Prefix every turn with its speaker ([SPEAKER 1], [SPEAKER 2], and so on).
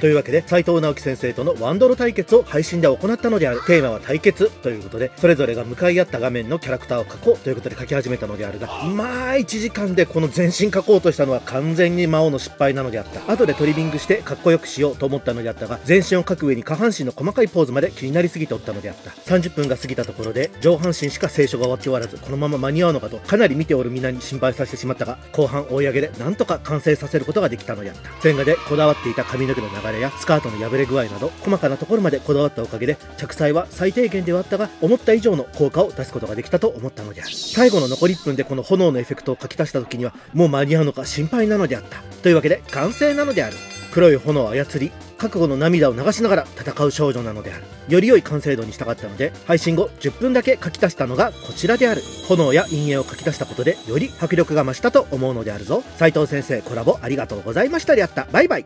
[SPEAKER 1] というわけで斉藤直樹先生とのワンドロ対決を配信で行ったのである。テーマは対決。ということでそれぞれが向かい合った画面のキャラクターを描こうということで描き始めたのであるがまあ1時間でこの全身描こうとしたのは完全に魔王の失敗なのであった。後でトリミングしてかっこよくしようと思ったのであったが全身を描く上に下半身の細かいポーズまで気になりすぎておったのであった。30分が過ぎたところで上半身しか聖書が終わって終わらずこのまま間に合うのかとかなり見ておる皆に心配させてしまったが後半追い上げでなんとか完成させることができたのであった。全画でこだわっていた髪の毛の長流れやスカートの破れ具合など細かなところまでこだわったおかげで着彩は最低限ではあったが思った以上の効果を出すことができたと思ったのである最後の残り1分でこの炎のエフェクトを書き足した時にはもう間に合うのか心配なのであった。というわけで完成なのである。黒い炎を操り覚悟の涙を流しながら戦う少女なのである。より良い完成度にしたかったので配信後10分だけ書き足したのがこちらである。炎や陰影を書き出したことでより迫力が増したと思うのであるぞ。斉藤先生コラボありがとうございましたであった。バイバイ。